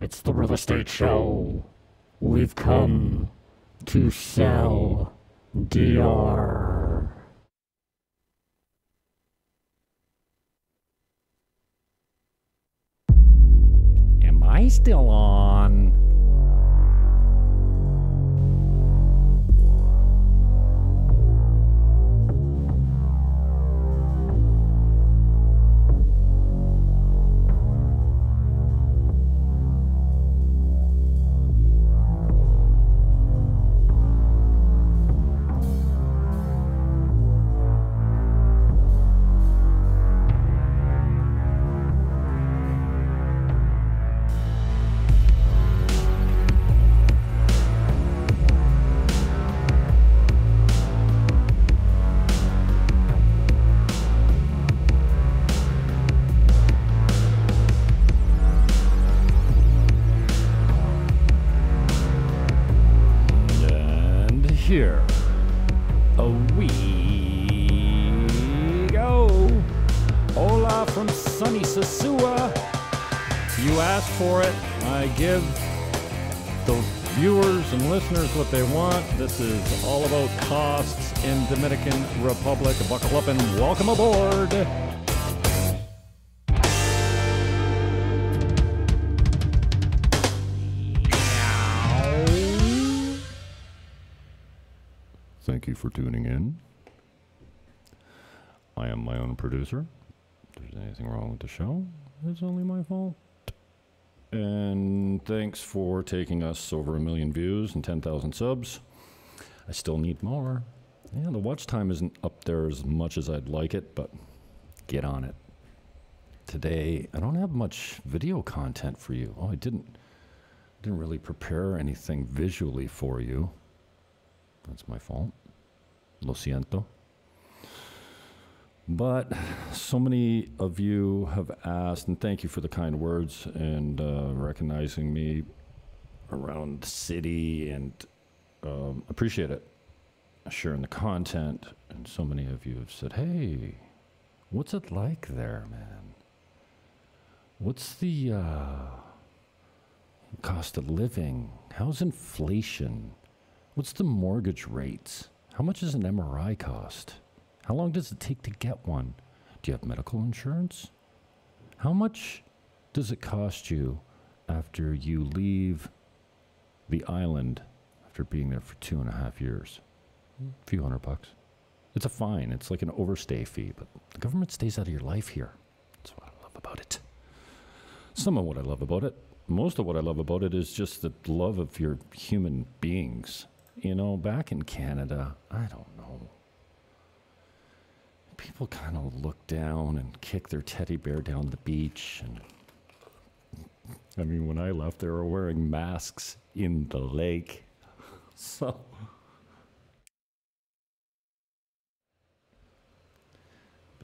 It's the real estate show. We've come to sell DR. Am I still on? Dominican Republic. Buckle up and welcome aboard. Thank you for tuning in. I am my own producer. If there's anything wrong with the show, it's only my fault. And thanks for taking us over a million views and 10,000 subs. I still need more. Yeah, the watch time isn't up there as much as I'd like it, but get on it. Today, I don't have much video content for you. Oh, I didn't didn't really prepare anything visually for you. That's my fault. Lo siento. But so many of you have asked, and thank you for the kind words and uh, recognizing me around the city, and um, appreciate it. Sharing the content, and so many of you have said, "Hey, what's it like there, man? What's the uh, cost of living? How's inflation? What's the mortgage rates? How much does an MRI cost? How long does it take to get one? Do you have medical insurance? How much does it cost you after you leave the island after being there for two and a half years? A few hundred bucks. It's a fine. It's like an overstay fee, but the government stays out of your life here. That's what I love about it. Some of what I love about it, most of what I love about it is just the love of your human beings. You know, back in Canada, I don't know. People kind of look down and kick their teddy bear down the beach. And I mean, when I left, they were wearing masks in the lake. So.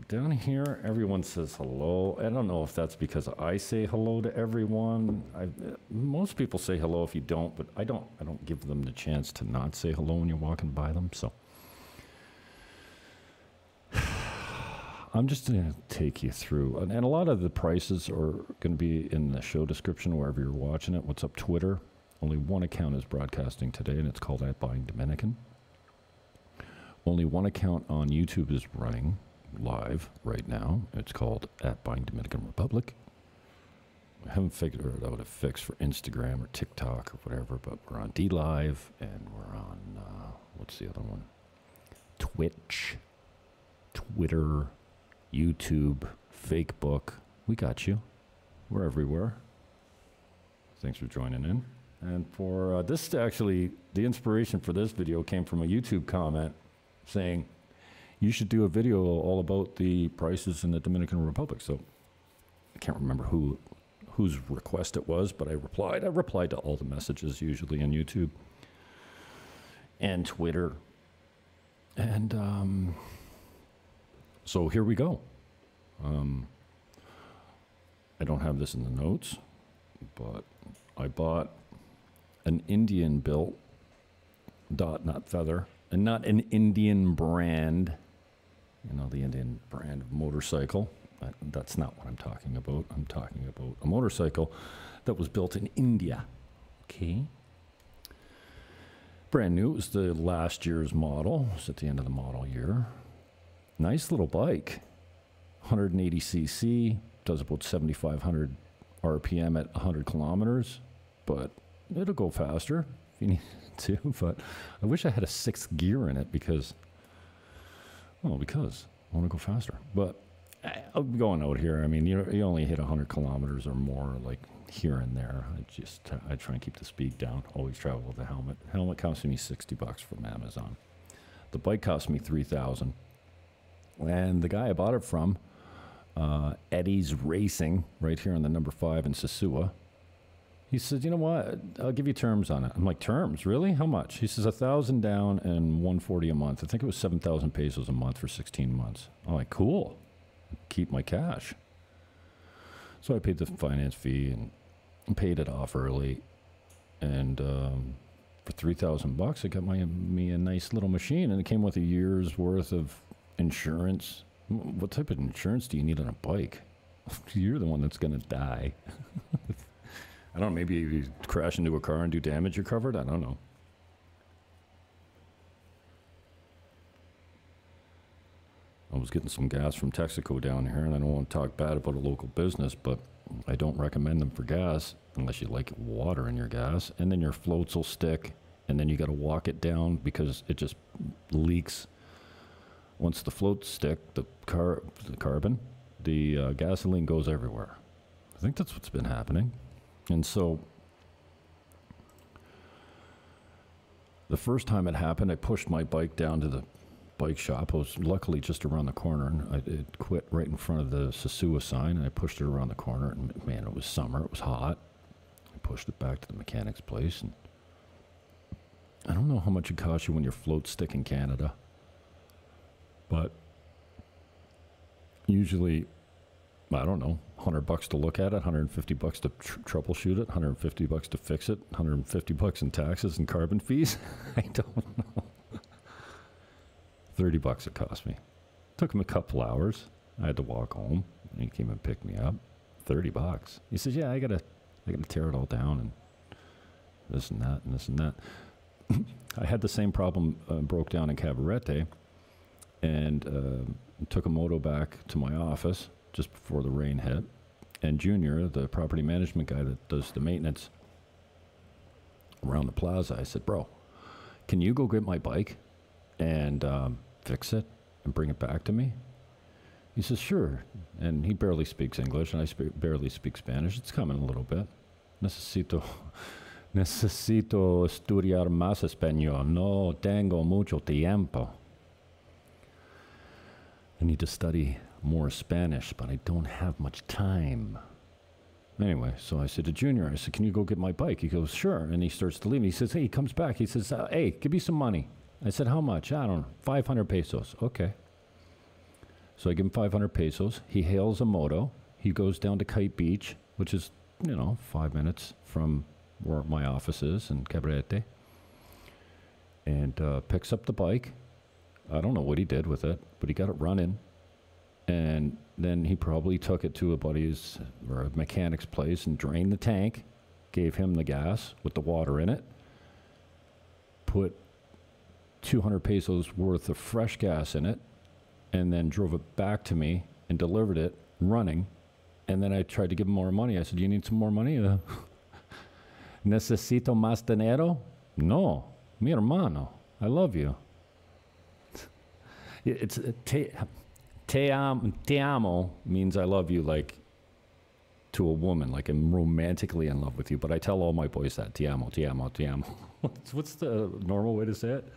Down here, everyone says hello. I don't know if that's because I say hello to everyone. I, most people say hello if you don't, but I don't. I don't give them the chance to not say hello when you're walking by them. So I'm just going to take you through, and, and a lot of the prices are going to be in the show description wherever you're watching it. What's up, Twitter? Only one account is broadcasting today, and it's called At Buying Dominican. Only one account on YouTube is running live right now. It's called At Buying Dominican Republic. I haven't figured out a fix for Instagram or TikTok or whatever, but we're on DLive and we're on, uh, what's the other one? Twitch, Twitter, YouTube, Fakebook. We got you. We're everywhere. Thanks for joining in. And for uh, this, actually, the inspiration for this video came from a YouTube comment saying, you should do a video all about the prices in the Dominican Republic. So I can't remember who whose request it was, but I replied. I replied to all the messages usually on YouTube and Twitter. And um, so here we go. Um, I don't have this in the notes, but I bought an Indian built dot, not feather, and not an Indian brand, you know, the Indian brand motorcycle. That's not what I'm talking about. I'm talking about a motorcycle that was built in India. Okay. Brand new. It was the last year's model. It was at the end of the model year. Nice little bike. 180cc. Does about 7,500 RPM at 100 kilometers. But it'll go faster if you need to. But I wish I had a sixth gear in it because, well, because I want to go faster. But I- I'm going out here. I mean, you, you only hit 100 kilometers or more, like here and there. I just I try and keep the speed down. Always travel with a helmet. Helmet costing me 60 bucks from Amazon. The bike cost me 3,000. And the guy I bought it from, uh, Eddie's Racing, right here on the number five in Sosua. He said, "You know what? I'll give you terms on it." I'm like, "Terms? Really? How much?" He says, "A thousand down and 140 a month. I think it was 7,000 pesos a month for 16 months." I'm like, "Cool. Keep my cash." So I paid the finance fee and paid it off early, and um, for 3,000 bucks, I got my me a nice little machine, and it came with a year's worth of insurance. What type of insurance do you need on a bike? You're the one that's going to die. I don't know. Maybe if you crash into a car and do damage, you're covered. I don't know. I was getting some gas from Texaco down here, and I don't want to talk bad about a local business, but I don't recommend them for gas unless you like water in your gas. And then your floats will stick, and then you got to walk it down because it just leaks. Once the floats stick, the car, the carbon, the uh, gasoline goes everywhere. I think that's what's been happening. And so the first time it happened, I pushed my bike down to the bike shop. I was luckily just around the corner, and I, it quit right in front of the Sosua sign, and I pushed it around the corner. And man, it was summer. It was hot. I pushed it back to the mechanic's place, and I don't know how much it costs you when your floats stick in Canada, but usually I don't know, 100 bucks to look at it, 150 bucks to tr- troubleshoot it, 150 bucks to fix it, 150 bucks in taxes and carbon fees. I don't know. 30 bucks it cost me. Took him a couple hours. I had to walk home. And he came and picked me up. 30 bucks. He says, "Yeah, I got to I got to tear it all down and this and that and this and that." I had the same problem uh, broke down in Cabarete and uh, took a moto back to my office just before the rain hit. And Junior, the property management guy that does the maintenance around the plaza, I said, Bro, can you go get my bike and um, fix it and bring it back to me? He says, Sure. And he barely speaks English, and I spe- barely speak Spanish. It's coming a little bit. Necesito. Necesito estudiar más español. No tengo mucho tiempo. I need to study more Spanish, but I don't have much time. Anyway, so I said to Junior, I said, Can you go get my bike? He goes, Sure. And he starts to leave. He says, Hey, he comes back. He says, uh, Hey, give me some money. I said, How much? I don't know. 500 pesos. Okay. So I give him 500 pesos. He hails a moto. He goes down to Kite Beach, which is, you know, five minutes from where my office is in Cabarete, and uh, picks up the bike. I don't know what he did with it, but he got it running. And then he probably took it to a buddy's or a mechanic's place and drained the tank, gave him the gas with the water in it, put 200 pesos worth of fresh gas in it, and then drove it back to me and delivered it running. And then I tried to give him more money. I said, You need some more money? Necesito más dinero? No, mi hermano. I love you. It- It's uh, te, te, am, te amo means I love you like to a woman, like I'm romantically in love with you. But I tell all my boys that te amo, te amo, te amo. what's, the normal way to say it?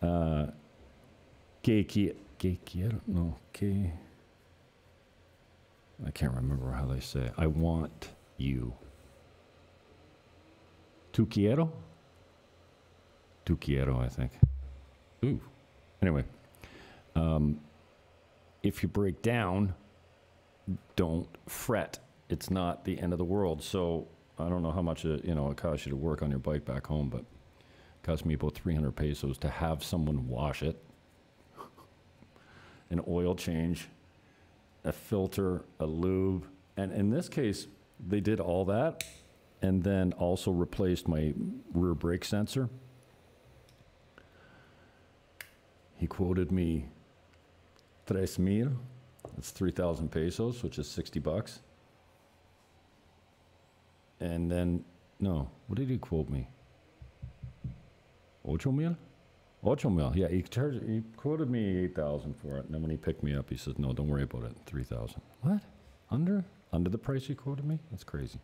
Uh, que, qui- que quiero? No, que. I can't remember how they say it. I want you. Tu quiero? Tu quiero, I think. Ooh. Anyway, um, if you break down, don't fret. It's not the end of the world. So I don't know how much it, you know it costs you to work on your bike back home, but it cost me about 300 pesos to have someone wash it, an oil change, a filter, a lube, and in this case, they did all that and then also replaced my rear brake sensor. He quoted me tres mil, that's 3,000 pesos, which is 60 bucks. And then, no, what did he quote me? Ocho mil? Ocho mil, yeah, he, charged, he quoted me 8,000 for it. And then when he picked me up, he says, no, don't worry about it, 3,000. What? Under? Under the price he quoted me? That's crazy.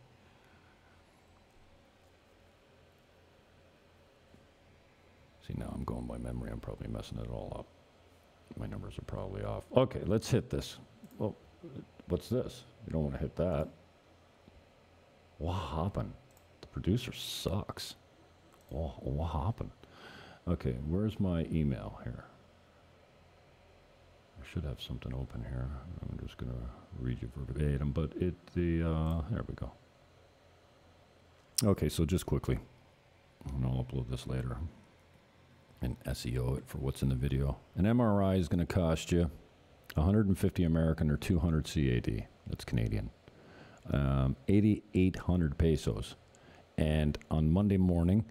See, now I'm going by memory. I'm probably messing it all up. My numbers are probably off. Okay, let's hit this. Well, what's this? You don't want to hit that. What happened? The producer sucks. What, what happened? Okay, where's my email here? I should have something open here. I'm just going to read you verbatim, but it, the, uh, there we go. Okay, so just quickly, and I'll upload this later and SEO it for what's in the video. An MRI is going to cost you 150 American or 200 CAD. That's Canadian. Um, 8,800 pesos. And on Monday morning,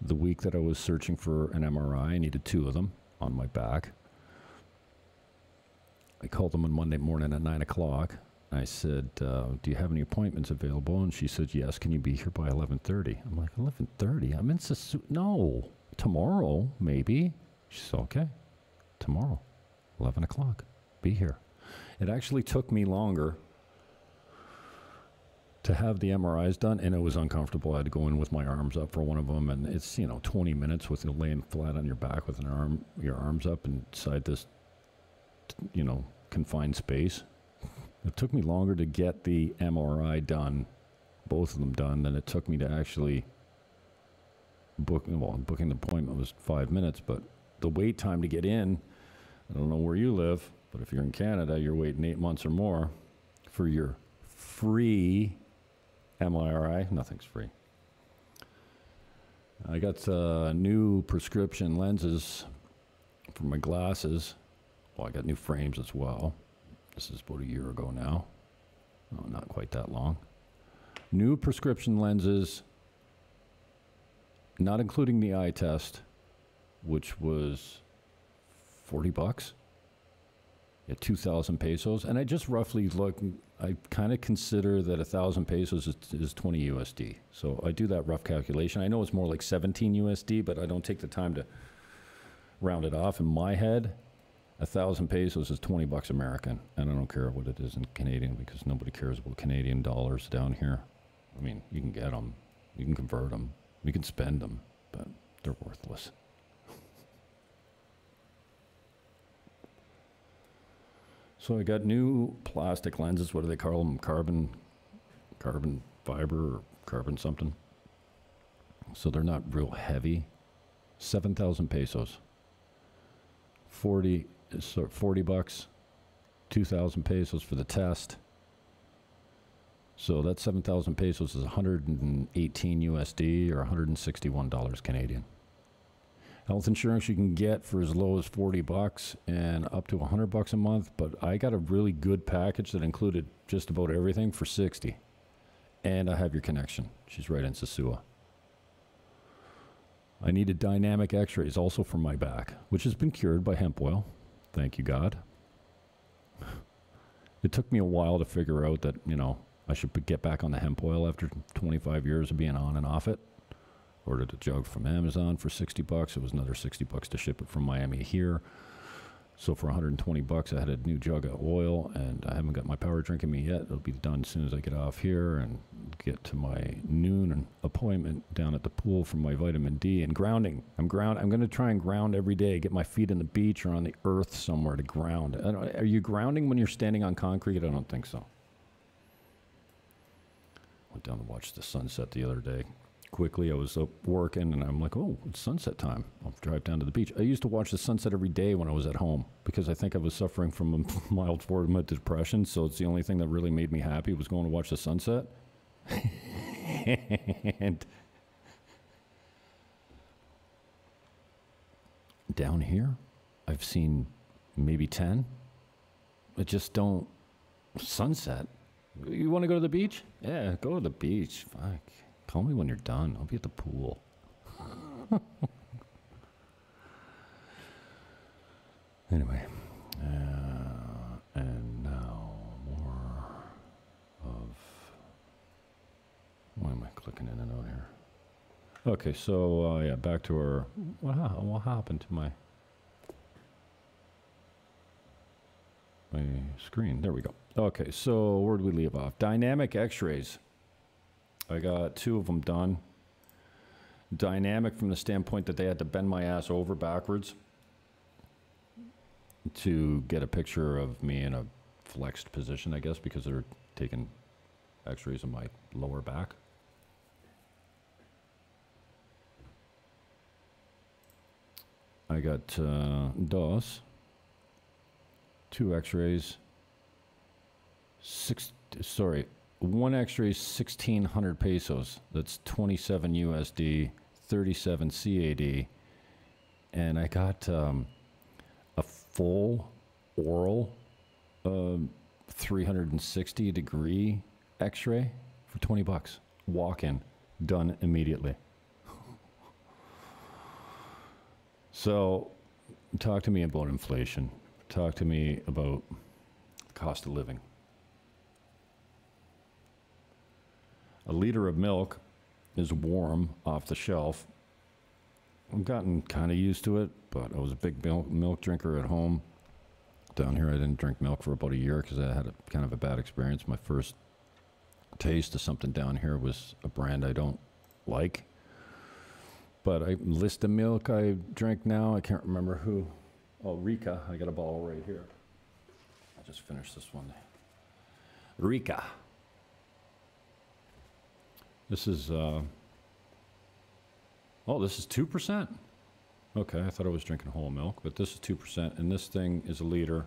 the week that I was searching for an MRI, I needed two of them on my back. I called them on Monday morning at 9 o'clock. I said, uh, "Do you have any appointments available?" And she said, "Yes. Can you be here by 11:30?" I'm like, "11:30? I'm in Sasu- No, tomorrow maybe." She said, "Okay, tomorrow, 11 o'clock. Be here." It actually took me longer to have the MRIs done, and it was uncomfortable. I had to go in with my arms up for one of them, and it's you know 20 minutes with you laying flat on your back with an arm, your arms up inside this, you know, confined space. It took me longer to get the MRI done, both of them done, than it took me to actually book. Well, booking the appointment was five minutes, but the wait time to get in, I don't know where you live, but if you're in Canada, you're waiting eight months or more for your free MRI. Nothing's free. I got uh, new prescription lenses for my glasses. Well, I got new frames as well. This is about a year ago now. Oh, not quite that long. New prescription lenses, not including the eye test, which was 40 bucks at 2,000 pesos. And I just roughly look, I kind of consider that a 1,000 pesos is, is 20 USD. So I do that rough calculation. I know it's more like 17 USD, but I don't take the time to round it off. In my head, a 1,000 pesos is 20 bucks American. And I don't care what it is in Canadian because nobody cares about Canadian dollars down here. I mean, you can get them, you can convert them, you can spend them, but they're worthless. So I got new plastic lenses. What do they call them? Carbon, carbon fiber or carbon something. So they're not real heavy. Seven thousand pesos. Forty, so forty bucks. Two thousand pesos for the test. So that seven thousand pesos is 118 USD or 161 dollars Canadian. Health insurance you can get for as low as 40 bucks and up to 100 bucks a month, but I got a really good package that included just about everything for 60. And I have your connection. She's right in Sosua. I needed dynamic x-rays also for my back, which has been cured by hemp oil. Thank you, God. It took me a while to figure out that, you know, I should get back on the hemp oil after 25 years of being on and off it. Ordered a jug from Amazon for 60 bucks. It was another 60 bucks to ship it from Miami here. So for 120 bucks, I had a new jug of oil, and I haven't got my power drink in me yet. It'll be done as soon as I get off here and get to my noon appointment down at the pool for my vitamin D and grounding. I'm ground. I'm going to try and ground every day. Get my feet in the beach or on the earth somewhere to ground. Are you grounding when you're standing on concrete? I don't think so. Went down to watch the sunset the other day quickly. I was up working and I'm like, oh, it's sunset time. I'll drive down to the beach. I used to watch the sunset every day when I was at home because I think I was suffering from a mild form of depression. So it's the only thing that really made me happy was going to watch the sunset. and down here, I've seen maybe 10. I just don't Sunset? You want to go to the beach? Yeah, go to the beach. Fuck. Call me when you're done. I'll be at the pool. anyway, uh, and now more of. Why am I clicking in and out here? Okay, so uh, yeah, back to our. What, ha- what happened to my my screen? There we go. Okay, so where did we leave off? Dynamic X-rays. I got two of them done. Dynamic from the standpoint that they had to bend my ass over backwards to get a picture of me in a flexed position, I guess, because they're taking X-rays of my lower back. I got uh, DOS, two X-rays, six. Sorry, one X-ray sixteen hundred pesos. That's twenty-seven USD, thirty-seven CAD, and I got um, a full oral, um, three hundred and sixty degree X-ray for twenty bucks. Walk in, done immediately. So, talk to me about inflation. Talk to me about the cost of living. A liter of milk is warm off the shelf. I've gotten kind of used to it, but I was a big milk, milk drinker at home. Down here, I didn't drink milk for about a year because I had a, kind of a bad experience. My first taste of something down here was a brand I don't like. But I list the milk I drink now. I can't remember who. Oh, Rica. I got a bottle right here. I just finished this one. Rica. This is. Uh, oh, this is two percent. Okay, I thought I was drinking whole milk, but this is two percent, and this thing is a liter,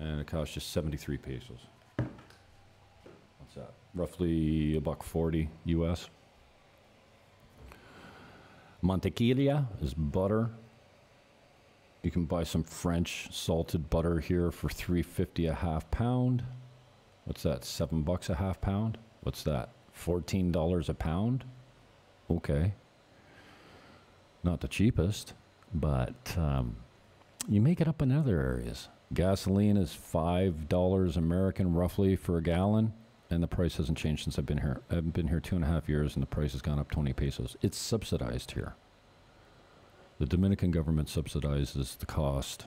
and it costs just seventy-three pesos. What's that? Roughly a buck forty U.S. Mantequilla is butter. You can buy some French salted butter here for three fifty a half pound. What's that? Seven bucks a half pound. What's that? Fourteen dollars a pound. Okay. Not the cheapest, but um, you make it up in other areas. Gasoline is five dollars American, roughly, for a gallon and the price hasn't changed since I've been here. I've been here two and a half years, and the price has gone up 20 pesos. It's subsidized here. The Dominican government subsidizes the cost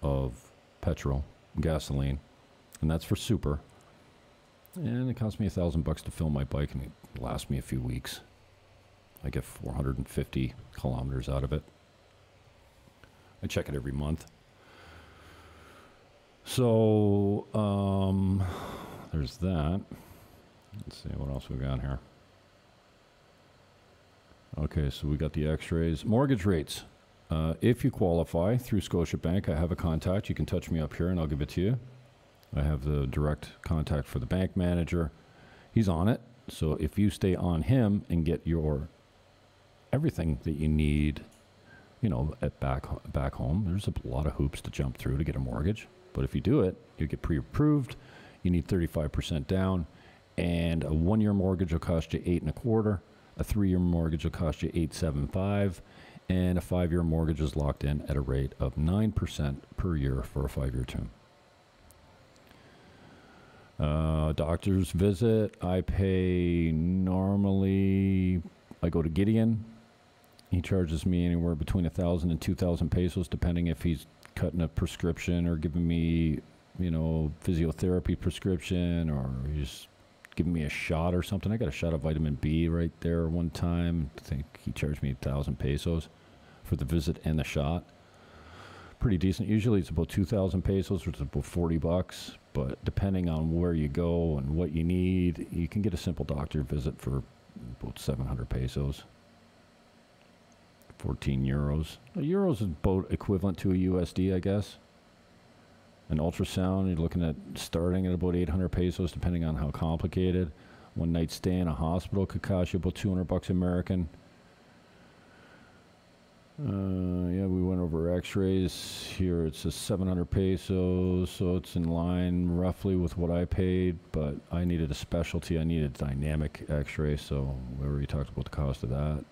of petrol, gasoline, and that's for super. And it costs me a thousand bucks to fill my bike, and it lasts me a few weeks. I get 450 kilometers out of it. I check it every month. So, um, there's that. Let's see what else we got here. Okay, so we got the x-rays. Mortgage rates. Uh, if you qualify through Scotiabank, I have a contact. You can touch me up here and I'll give it to you. I have the direct contact for the bank manager. He's on it. So if you stay on him and get your everything that you need, you know, at back back home, there's a lot of hoops to jump through to get a mortgage. But if you do it, you get pre-approved. You need 35% down, and a one-year mortgage will cost you eight and a quarter. A three-year mortgage will cost you eight seven five, and a five-year mortgage is locked in at a rate of nine percent per year for a five-year term. Uh, doctor's visit, I pay normally. I go to Gideon. He charges me anywhere between a thousand and two thousand pesos, depending if he's cutting a prescription or giving me, you know, physiotherapy prescription or he's giving me a shot or something. I got a shot of vitamin B right there one time. I think he charged me a thousand pesos for the visit and the shot. Pretty decent. Usually it's about two thousand pesos, which is about forty bucks. But depending on where you go and what you need, you can get a simple doctor visit for about seven hundred pesos. 14 euros. Euros is about equivalent to a USD, I guess. An ultrasound, you're looking at starting at about 800 pesos, depending on how complicated. One night stay in a hospital could cost you about 200 bucks American. Uh, yeah, we went over X-rays. Here it's a 700 pesos, so it's in line roughly with what I paid. But I needed a specialty. I needed dynamic X-ray, so we already talked about the cost of that.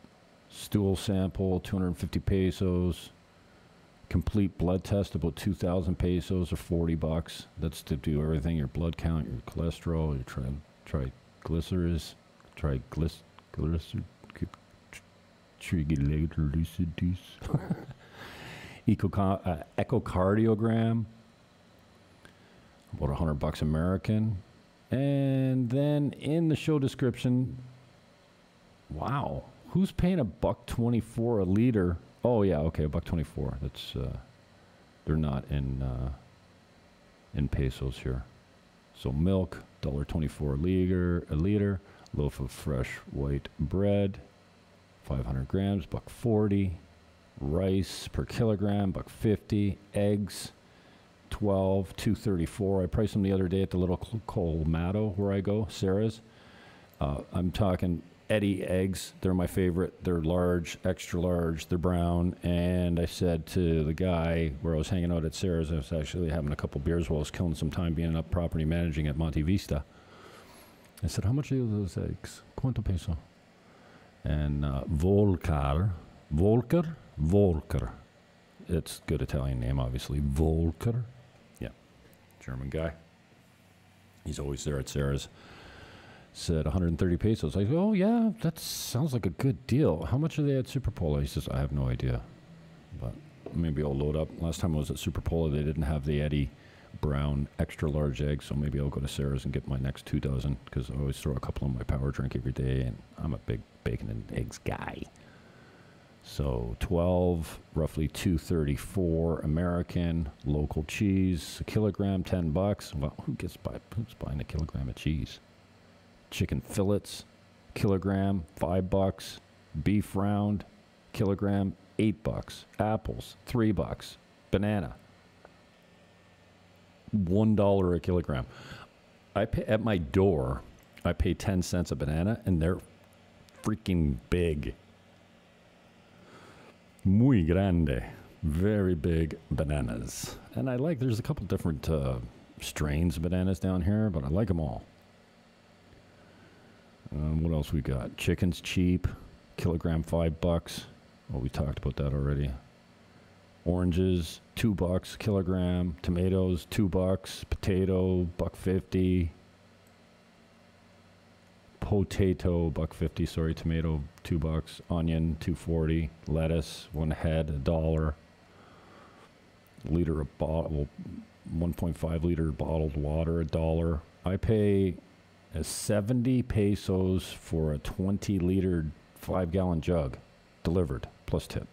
Stool sample, 250 pesos. Complete blood test, about 2,000 pesos or 40 bucks. That's to do everything: your blood count, your cholesterol, your tri- triglycerides, triglycerides triglycerides, uh, echocardiogram, about 100 bucks American. And then in the show description, wow, who's paying a buck 24 a liter? Oh yeah, okay, a buck 24. That's uh, they're not in uh, in pesos here. So milk, dollar 24 a liter, a liter, loaf of fresh white bread, 500 grams, buck 40. Rice per kilogram, buck 50. Eggs, 12, 234. I priced them the other day at the little Colmado where I go, Sarah's. Uh, I'm talking Eddie eggs. They're my favorite. They're large, extra large. They're brown. And I said to the guy where I was hanging out at Sarah's, I was actually having a couple beers while I was killing some time being up property managing at Monte Vista. I said, How much are those eggs? Quanto peso? and uh, Volker, Volker, Volker. It's good Italian name, obviously. Volker. Yeah, German guy. He's always there at Sarah's. Said 130 pesos. I go, oh yeah, that sounds like a good deal. How much are they at Superpola? He says, I have no idea, but maybe I'll load up. Last time I was at Superpola, they didn't have the Eddie brown extra large egg, so maybe I'll go to Sarah's and get my next two dozen because I always throw a couple in my power drink every day, and I'm a big bacon and eggs guy. So 12, roughly 234 American local cheese, a kilogram, 10 bucks. Well, who gets buy, who's buying a kilogram of cheese? Chicken fillets, kilogram, 5 bucks. Beef round, kilogram, 8 bucks. Apples, 3 bucks. Banana, $1 a kilogram. I pay at my door, I pay 10 cents a banana and they're freaking big. Muy grande. Very big bananas. And I like, there's a couple different uh, strains of bananas down here, but I like them all. Um, what else we got? Chicken's cheap, kilogram five bucks. Well, we talked about that already. Oranges, two bucks kilogram. Tomatoes, two bucks. Potato, buck fifty potato buck 50 sorry tomato two bucks onion 240 lettuce one head a dollar liter of bottle 1.5 liter bottled water a dollar i pay a 70 pesos for a 20 liter 5 gallon jug delivered plus tip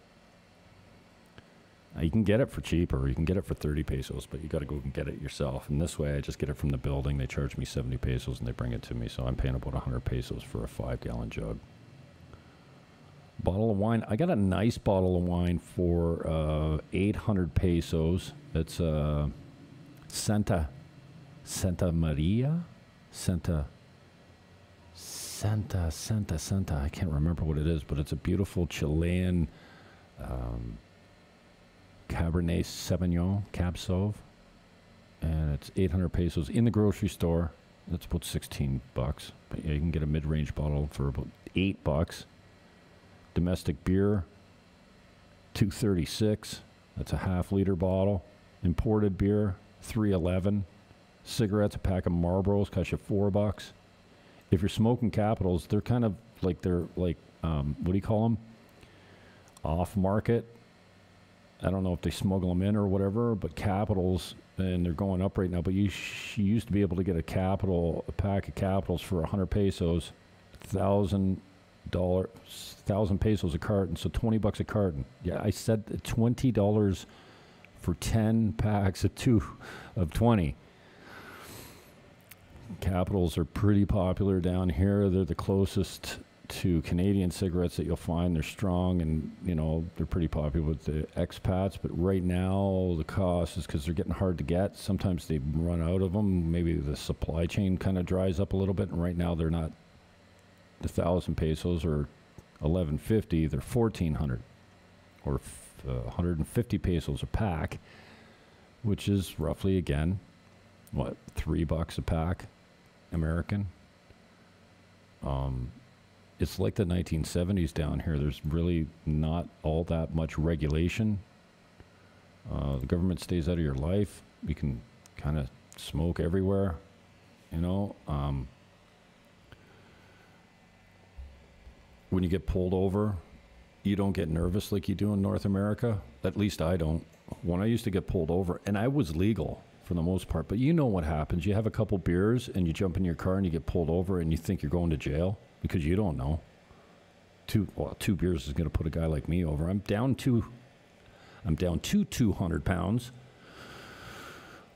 you can get it for cheaper. You can get it for 30 pesos, but you got to go and get it yourself. And this way, I just get it from the building. They charge me 70 pesos and they bring it to me. So I'm paying about 100 pesos for a five gallon jug. Bottle of wine. I got a nice bottle of wine for uh, 800 pesos. It's uh, Santa Santa Maria, Santa Santa Santa Santa. I can't remember what it is, but it's a beautiful Chilean. Um, Cabernet Sauvignon Cab Sauv, and it's 800 pesos in the grocery store. That's about 16 bucks. But yeah, you can get a mid-range bottle for about eight bucks. Domestic beer, 236. That's a half liter bottle. Imported beer, 311. Cigarettes, a pack of Marlboros cost you four bucks. If you're smoking capitals, they're kind of like they're like um, what do you call them? Off market I don't know if they smuggle them in or whatever, but capitals, and they're going up right now. But you, you used to be able to get a capital, a pack of capitals for 100 pesos, thousand dollar, thousand pesos a carton, so 20 bucks a carton. Yeah, I said 20 dollars for 10 packs of two, of 20. Capitals are pretty popular down here. They're the closest to Canadian cigarettes that you'll find. They're strong and, you know, they're pretty popular with the expats. But right now, the cost is because they're getting hard to get. Sometimes they run out of them. Maybe the supply chain kind of dries up a little bit. And right now, they're not the thousand pesos or 1150, they're 1400. or uh, 150 pesos a pack, which is roughly again, what three bucks a pack, American. Um, it's like the 1970s down here. There's really not all that much regulation. Uh, the government stays out of your life. You can kind of smoke everywhere, you know. Um, when you get pulled over, you don't get nervous like you do in North America. At least I don't. When I used to get pulled over, and I was legal for the most part, but you know what happens. You have a couple beers and you jump in your car and you get pulled over and you think you're going to jail because you don't know. Two well, two beers is going to put a guy like me over. I'm down to I'm down to 200 pounds.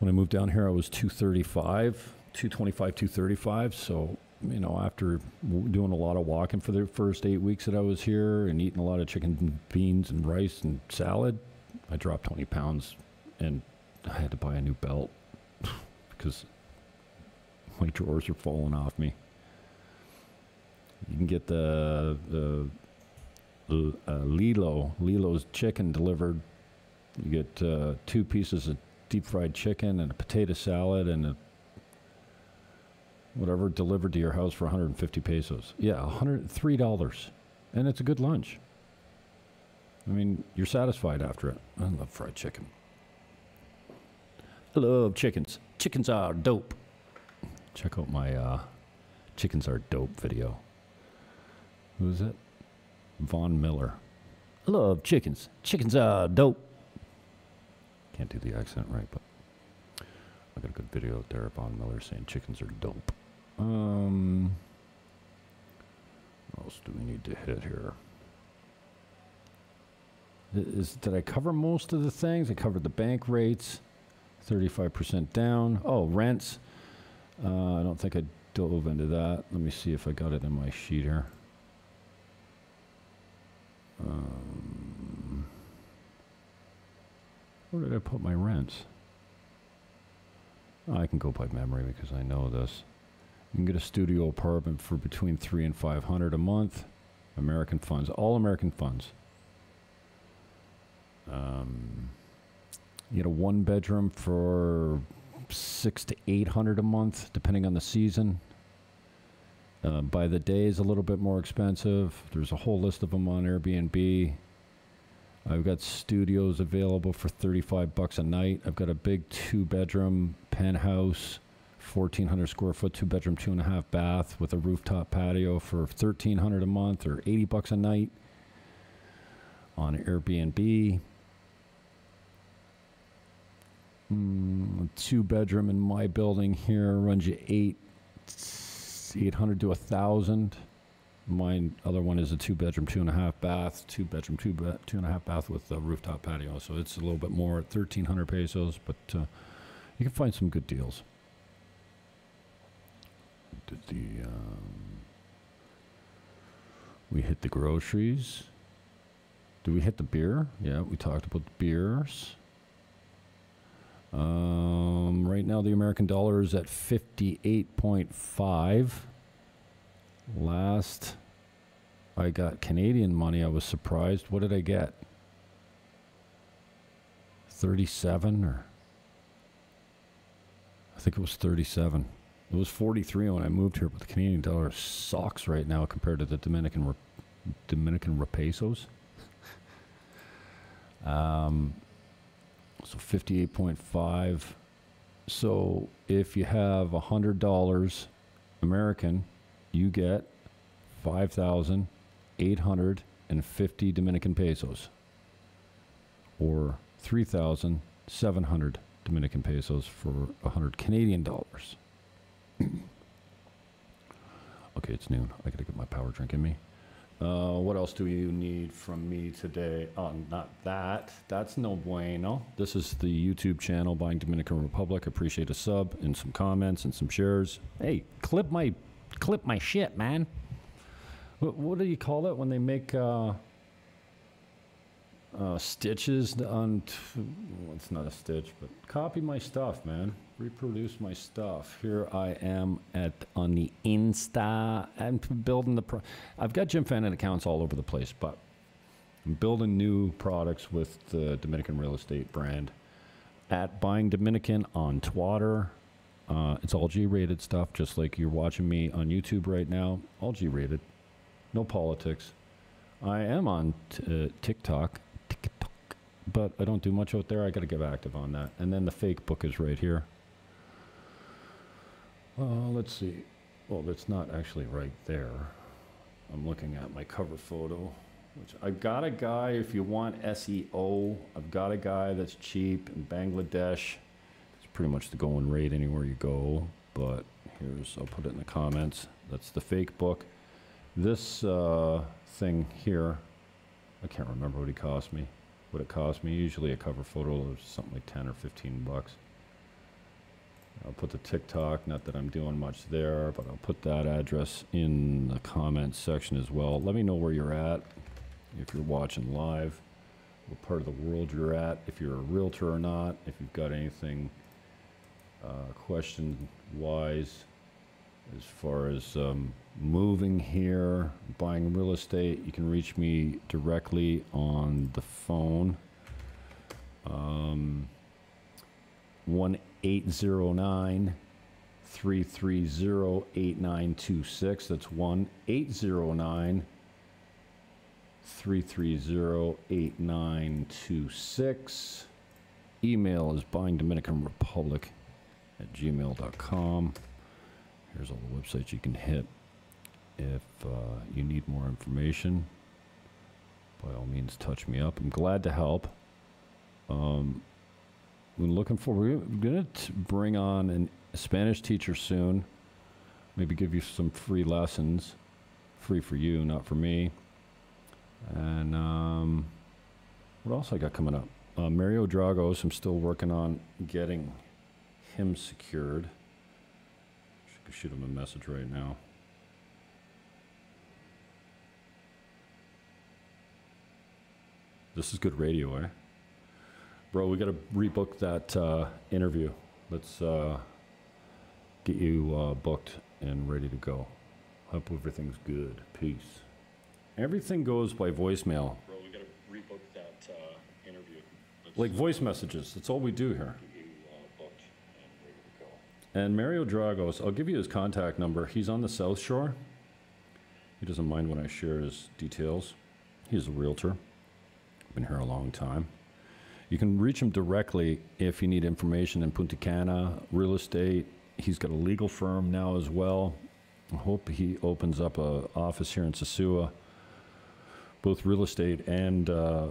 When I moved down here, I was 235, 225, 235. So, you know, after doing a lot of walking for the first eight weeks that I was here and eating a lot of chicken and beans and rice and salad, I dropped 20 pounds and I had to buy a new belt because my drawers are falling off me. You can get the the uh, Lilo Lilo's chicken delivered. You get uh, two pieces of deep fried chicken and a potato salad and a whatever delivered to your house for 150 pesos. Yeah, 103 dollars, and it's a good lunch. I mean, you're satisfied after it. I love fried chicken. I love chickens. Chickens are dope. Check out my uh, chickens are dope video. Who is it? Von Miller. I love chickens. Chickens are dope. Can't do the accent right, but I got a good video out there of Von Miller saying chickens are dope. Um, what else do we need to hit here? Is, did I cover most of the things? I covered the bank rates, 35% down. Oh, rents. Uh, I don't think I dove into that. Let me see if I got it in my sheet here. Um, where did I put my rents? Oh, I can go by memory because I know this. You can get a studio apartment for between three and five hundred a month. American funds, all American funds. Um, you know, one bedroom for six to eight hundred a month, depending on the season. Uh, by the day is a little bit more expensive. There's a whole list of them on Airbnb. I've got studios available for 35 bucks a night. I've got a big two bedroom penthouse, 1,400 square foot, two bedroom, two and a half bath with a rooftop patio for 1,300 a month or 80 bucks a night on Airbnb. Mm, two bedroom in my building here runs you eight, 800 to a thousand. Mine other one is a two bedroom, two and a half bath, two bedroom, two ba- two and a half bath with a rooftop patio. So it's a little bit more at 1,300 pesos, but uh, you can find some good deals. Did the um, we hit the groceries? Did we hit the beer? Yeah, we talked about the beers. Um, right now, the American dollar is at 58.5. Last I got Canadian money, I was surprised. What did I get? 37 or I think it was 37. It was 43 when I moved here, but the Canadian dollar sucks right now compared to the Dominican Dominican pesos. um, so 58.5. So if you have $100 American, you get 5,850 Dominican pesos or 3,700 Dominican pesos for 100 Canadian dollars. okay, it's noon. I got to get my power drink in me. Uh, what else do you need from me today? Oh, not that. That's no bueno. This is the YouTube channel, Buying Dominican Republic. Appreciate a sub and some comments and some shares. Hey, clip my, clip my shit, man. What, what do you call it when they make uh, uh, stitches on? Well, it's not a stitch, but copy my stuff, man. Reproduce my stuff. Here I am at on the Insta. I'm building the. Pro- I've got Jim Fannon accounts all over the place, but I'm building new products with the Dominican real estate brand at Buying Dominican on Twitter. Uh, it's all G rated stuff, just like you're watching me on YouTube right now. All G rated. No politics. I am on t- uh, TikTok, but I don't do much out there. I got to get active on that. And then the fake book is right here. Uh, let's see. Well, that's not actually right there. I'm looking at my cover photo, which I've got a guy, if you want SEO, I've got a guy that's cheap in Bangladesh. It's pretty much the going rate anywhere you go. But here's, I'll put it in the comments. That's the fake book. This uh, thing here, I can't remember what he cost me. What it cost me. Usually a cover photo is something like 10 or 15 bucks. I'll put the TikTok, not that I'm doing much there, but I'll put that address in the comments section as well. Let me know where you're at, if you're watching live, what part of the world you're at, if you're a realtor or not, if you've got anything uh, question wise as far as um, moving here, buying real estate, you can reach me directly on the phone. Um, 1 809 330 8926. That's 1 809 330 8926. Email is buying Dominican Republic at gmail.com. Here's all the websites you can hit if uh, you need more information. By all means, touch me up. I'm glad to help. Um, we're looking for. We're going to bring on an, a Spanish teacher soon. Maybe give you some free lessons, free for you, not for me. And um, what else I got coming up? Uh, Mario Dragos. I'm still working on getting him secured. Shoot him a message right now. This is good radio, eh? Bro, we got to rebook that uh, interview. Let's uh, get you uh, booked and ready to go. Hope everything's good. Peace. Everything goes by voicemail. Bro, we got to rebook that uh, interview. Let's like voice messages. That's all we do here. Get you uh, booked and ready to go. And Mario Dragos, I'll give you his contact number. He's on the South Shore. He doesn't mind when I share his details. He's a realtor. Been here a long time. You can reach him directly if you need information in Punta Cana, real estate. He's got a legal firm now as well. I hope he opens up a office here in Sosua, both real estate and uh,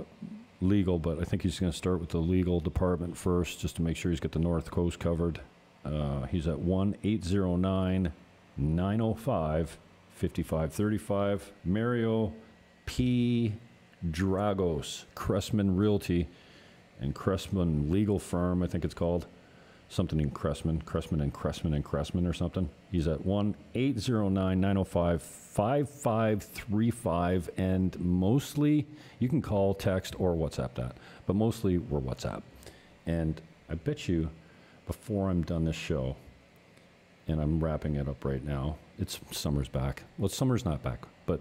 legal. But I think he's going to start with the legal department first, just to make sure he's got the North Coast covered. Uh, he's at one eight zero nine nine zero five fifty five thirty five. Mario P. Dragos, Cressman Realty, and Cressman Legal Firm, I think it's called. Something in Cressman, Cressman and Cressman and Cressman or something. He's at 1 809 905 5535. And mostly you can call, text, or WhatsApp that. But mostly we're WhatsApp. And I bet you before I'm done this show, and I'm wrapping it up right now, it's summer's back. Well, summer's not back, but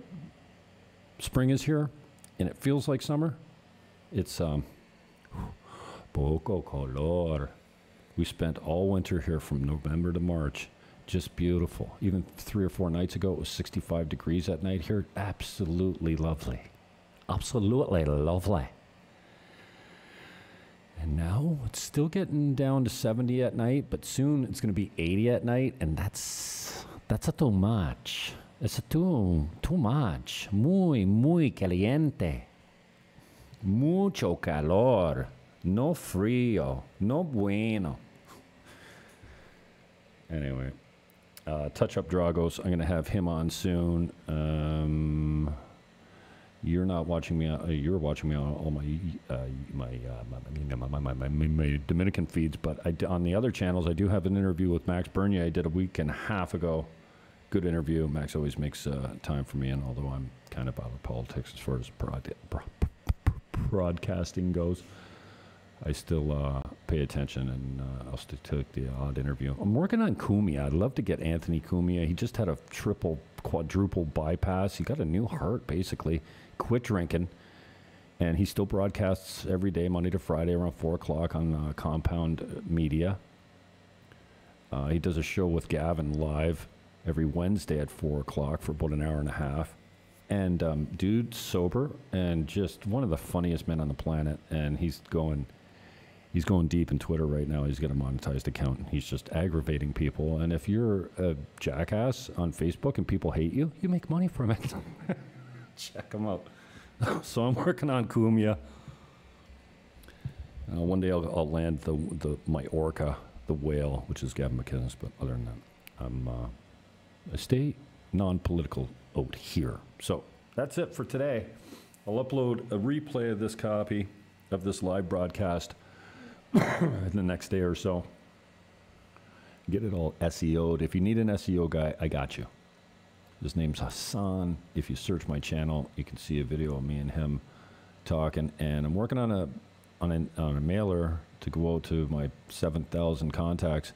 spring is here and it feels like summer. It's um, poco color. We spent all winter here from November to March. Just beautiful. Even three or four nights ago, it was 65 degrees at night here. Absolutely lovely. Absolutely lovely. And now it's still getting down to 70 at night, but soon it's going to be 80 at night, and that's that's a too much. It's a too too much. Muy muy caliente. Mucho calor. No frío. No bueno. Anyway, uh, touch up Dragos. I'm going to have him on soon. Um, you're not watching me. Uh, you're watching me on all my uh, my, uh, my, my, my, my, my Dominican feeds, but I, on the other channels, I do have an interview with Max Bernier I did a week and a half ago. Good interview. Max always makes uh, time for me, and although I'm kind of out of politics as far as broad, broadcasting goes, I still uh, pay attention and uh, I'll still take the odd interview. I'm working on Cumia. I'd love to get Anthony Cumia. He just had a triple, quadruple bypass. He got a new heart, basically. Quit drinking. and he still broadcasts every day, Monday to Friday, around four o'clock on uh, Compound Media. Uh, he does a show with Gavin live every Wednesday at four o'clock for about an hour and a half. And um, dude, sober and just one of the funniest men on the planet. And he's going, he's going deep in Twitter right now. He's got a monetized account. And he's just aggravating people. And if you're a jackass on Facebook and people hate you, you make money from it. Check them out. so I'm working on Cumia. Uh, one day I'll, I'll land the, the my orca, the whale, which is Gavin McInnes. But other than that, I'm uh, I stay non-political out here. So that's it for today. I'll upload a replay of this copy of this live broadcast in the next day or so. Get it all SEO'd. If you need an SEO guy, I got you. His name's Hassan. If you search my channel, you can see a video of me and him talking. And I'm working on a on a, on a mailer to go out to my 7,000 contacts.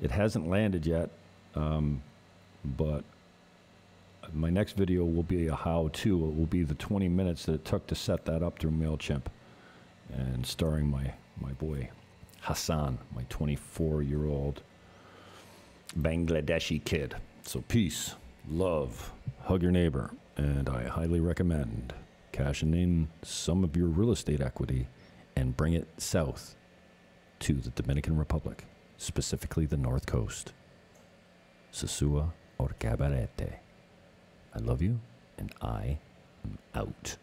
It hasn't landed yet, um, but my next video will be a how-to. It will be the 20 minutes that it took to set that up through Mailchimp, and starring my my boy Hassan, my 24-year-old Bangladeshi kid. So peace, love, hug your neighbor, and I highly recommend cashing in some of your real estate equity and bring it south to the Dominican Republic, specifically the North Coast. Sosua or Cabarete. I love you, and I am out.